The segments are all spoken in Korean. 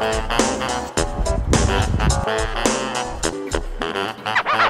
Thank you.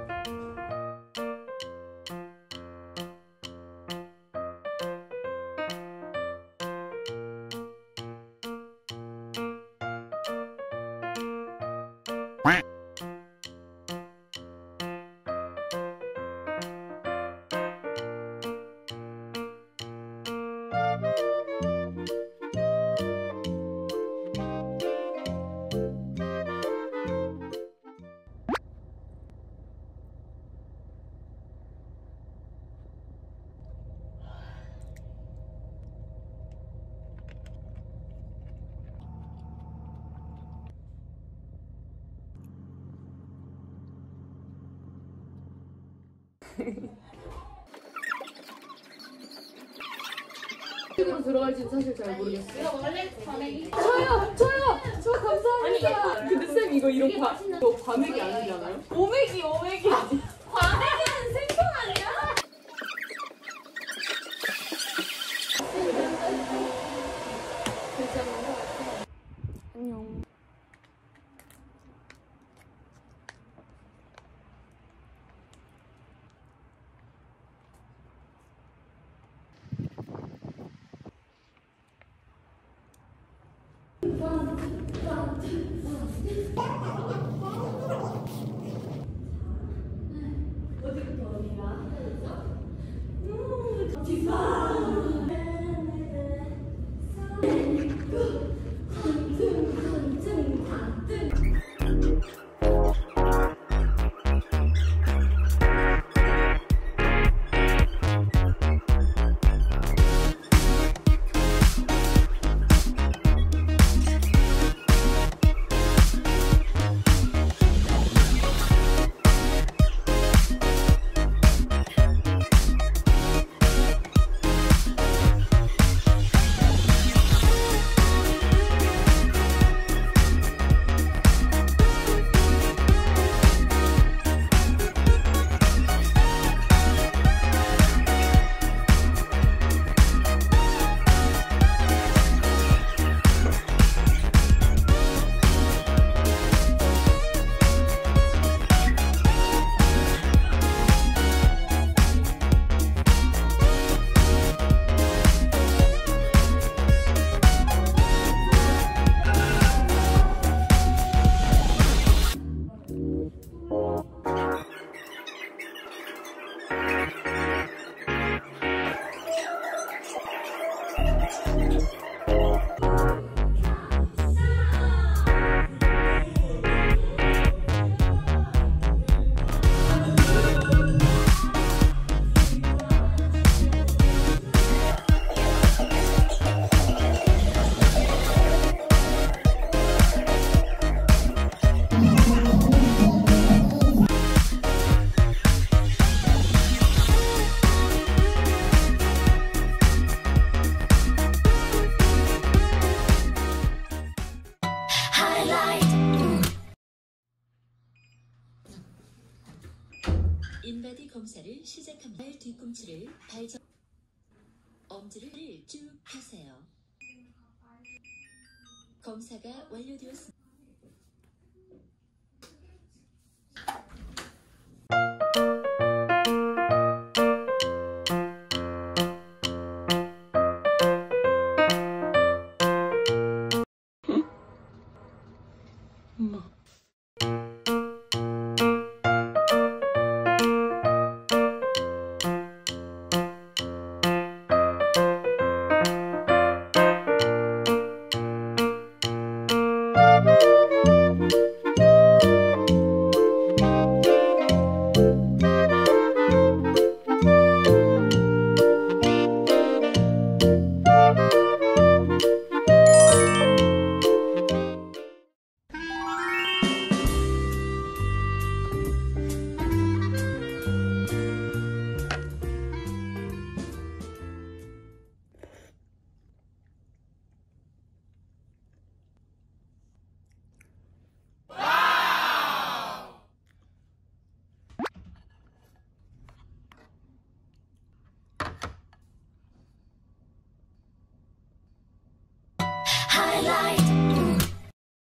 으로 들어갈지는 사실 잘 모르겠어요. 이거 원래 과메기 저요, 저요, 저 감사합니다. 근데 쌤 이거 이런 과 이거 과메기 아니잖아요? 오메기, 오메기. 과메기 divine. 인바디 검사를 시작합니다. 발 뒤꿈치를 발전 엄지를 쭉 펴세요. 검사가 완료되었습니다.